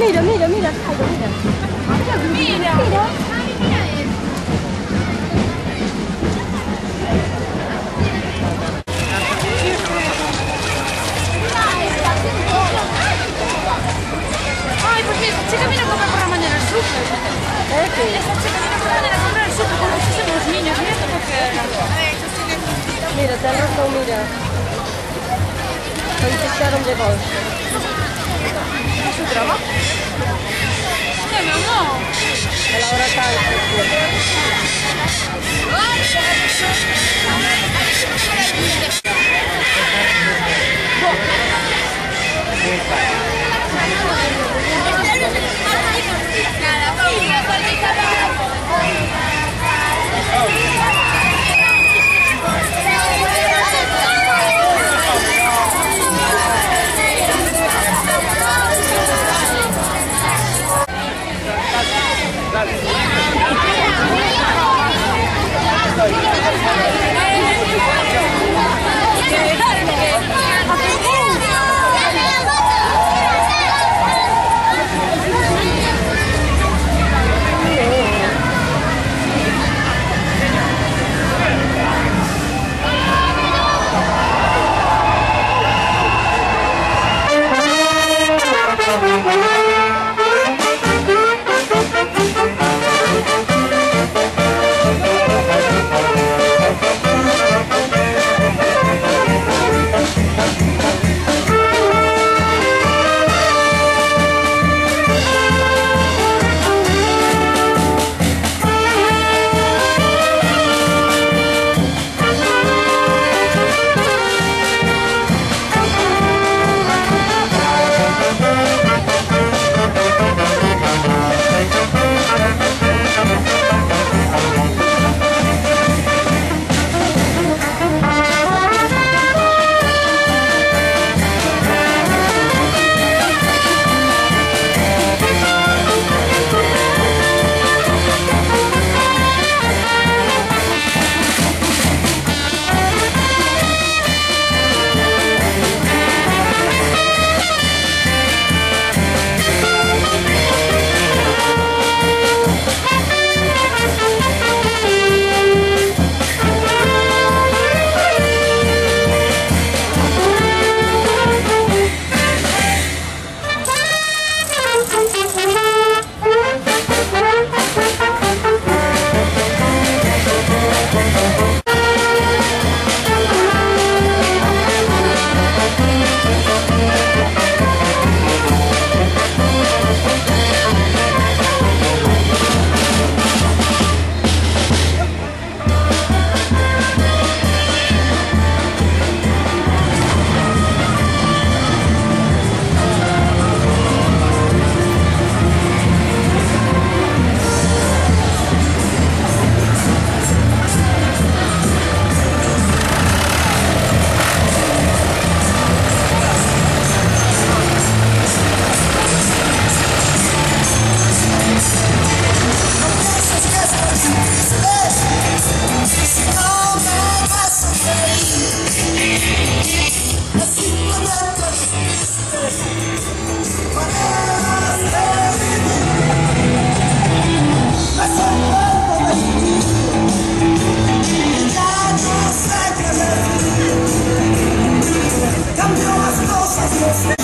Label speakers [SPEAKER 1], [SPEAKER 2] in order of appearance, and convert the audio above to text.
[SPEAKER 1] Mira, mira, mira, Sai, mira. Mira, mira.
[SPEAKER 2] Ay, pues mira, esta chica viene a comprar por la mañana el súper.
[SPEAKER 1] ¿Eh? ¿Qué?
[SPEAKER 2] Esta chica viene por la mañana a comprar el súper con muchísimos niños. Mira.
[SPEAKER 1] Mira, ten razón, mira. De
[SPEAKER 2] tu trabajo? No, mi amor.
[SPEAKER 1] A la hora
[SPEAKER 3] tarde. Come to us closer.